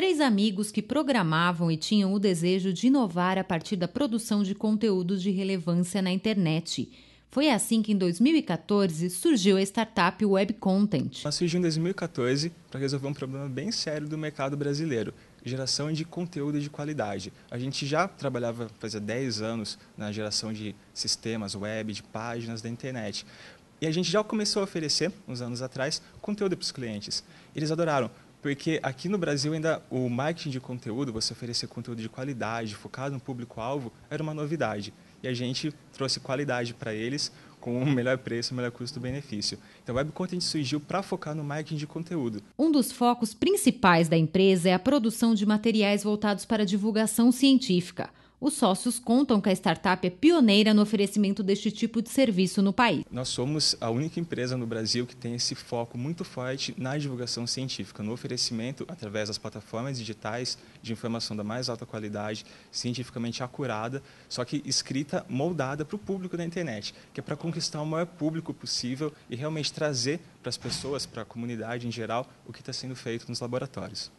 Três amigos que programavam e tinham o desejo de inovar a partir da produção de conteúdos de relevância na internet. Foi assim que em 2014 surgiu a startup Web Content. Ela surgiu em 2014 para resolver um problema bem sério do mercado brasileiro, geração de conteúdo de qualidade. A gente já trabalhava fazia 10 anos na geração de sistemas web, de páginas da internet. E a gente já começou a oferecer, uns anos atrás, conteúdo para os clientes. Eles adoraram, porque aqui no Brasil ainda o marketing de conteúdo, você oferecer conteúdo de qualidade, focado no público-alvo, era uma novidade e a gente trouxe qualidade para eles com um melhor preço, um melhor custo-benefício. Então, o Web Content surgiu para focar no marketing de conteúdo. Um dos focos principais da empresa é a produção de materiais voltados para divulgação científica. Os sócios contam que a startup é pioneira no oferecimento deste tipo de serviço no país. Nós somos a única empresa no Brasil que tem esse foco muito forte na divulgação científica, no oferecimento, através das plataformas digitais, de informação da mais alta qualidade, cientificamente acurada, só que escrita moldada para o público da internet, que é para conquistar o maior público possível e realmente trazer para as pessoas, para a comunidade em geral, o que está sendo feito nos laboratórios.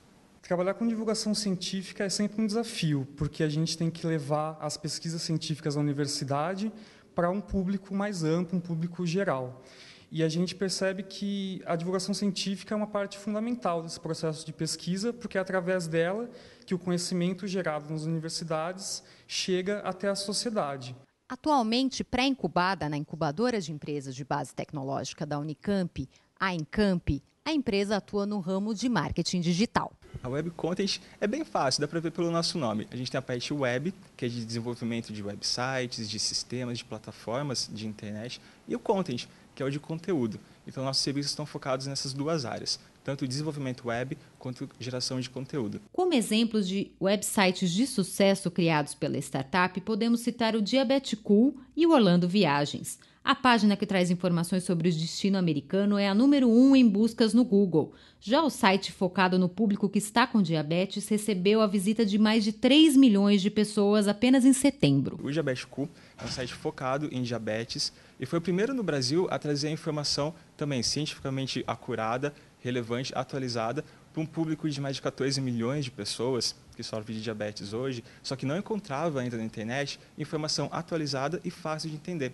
Trabalhar com divulgação científica é sempre um desafio, porque a gente tem que levar as pesquisas científicas da universidade para um público mais amplo, um público geral. E a gente percebe que a divulgação científica é uma parte fundamental desse processo de pesquisa, porque é através dela que o conhecimento gerado nas universidades chega até a sociedade. Atualmente pré-incubada na incubadora de empresas de base tecnológica da Unicamp, a Encamp, a empresa atua no ramo de marketing digital. A Web Content é bem fácil, dá para ver pelo nosso nome. A gente tem a parte web, que é de desenvolvimento de websites, de sistemas, de plataformas de internet, e o Content, que é o de conteúdo. Então, nossos serviços estão focados nessas duas áreas, tanto desenvolvimento web quanto geração de conteúdo. Como exemplos de websites de sucesso criados pela startup, podemos citar o Diabeticool e o Orlando Viagens. A página que traz informações sobre o destino americano é a número 1 um em buscas no Google. Já o site focado no público que está com diabetes recebeu a visita de mais de 3 milhões de pessoas apenas em setembro. O Diabetes Q é um site focado em diabetes e foi o primeiro no Brasil a trazer a informação também cientificamente acurada, relevante, atualizada para um público de mais de 14 milhões de pessoas que sofrem de diabetes hoje, só que não encontrava ainda na internet informação atualizada e fácil de entender.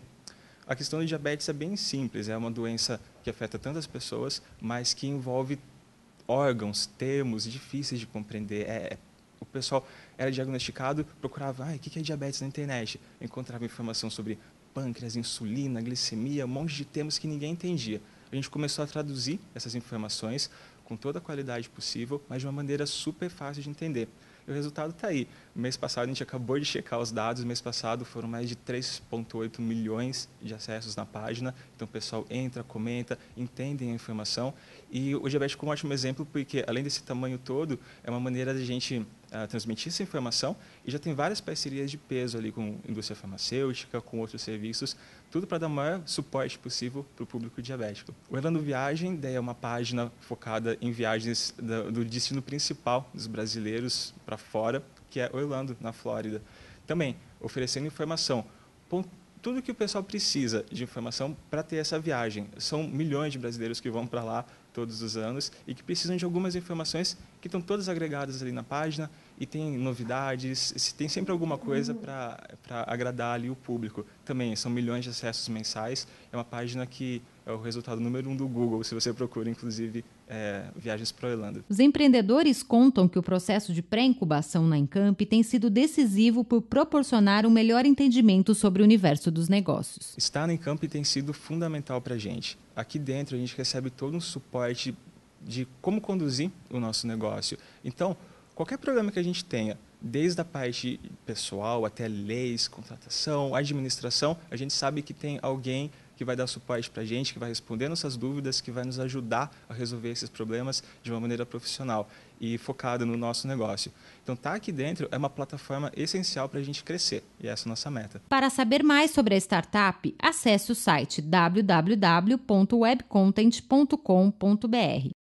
A questão do diabetes é bem simples, é uma doença que afeta tantas pessoas, mas que envolve órgãos, termos difíceis de compreender. É, é o pessoal era diagnosticado, procurava, ah, o que é diabetes na internet? Encontrava informação sobre pâncreas, insulina, glicemia, um monte de termos que ninguém entendia. A gente começou a traduzir essas informações com toda a qualidade possível, mas de uma maneira super fácil de entender. E o resultado está aí. Mês passado, a gente acabou de checar os dados, mês passado foram mais de 3,8 milhões de acessos na página. Então, o pessoal entra, comenta, entendem a informação. E o Diabetes é um ótimo exemplo, porque, além desse tamanho todo, é uma maneira de a gente uh, transmitir essa informação e já tem várias parcerias de peso ali com indústria farmacêutica, com outros serviços, tudo para dar o maior suporte possível para o público diabético. O Orlando Viagem é uma página focada em viagens do destino principal dos brasileiros para fora, que é Orlando, na Flórida. Também oferecendo informação tudo que o pessoal precisa de informação para ter essa viagem. São milhões de brasileiros que vão para lá todos os anos e que precisam de algumas informações que estão todas agregadas ali na página e tem novidades, tem sempre alguma coisa para agradar ali o público. Também são milhões de acessos mensais, é uma página que é o resultado número um do Google, se você procura, inclusive, é, viagens para a Irlanda. Os empreendedores contam que o processo de pré-incubação na Encamp tem sido decisivo por proporcionar um melhor entendimento sobre o universo dos negócios. Estar na Encamp tem sido fundamental para a gente. Aqui dentro a gente recebe todo um suporte de como conduzir o nosso negócio. Então, qualquer problema que a gente tenha, desde a parte pessoal até leis, contratação, administração, a gente sabe que tem alguém que vai dar suporte para a gente, que vai responder nossas dúvidas, que vai nos ajudar a resolver esses problemas de uma maneira profissional e focada no nosso negócio. Então, estar tá aqui dentro é uma plataforma essencial para a gente crescer e essa é a nossa meta. Para saber mais sobre a startup, acesse o site www.webcontent.com.br.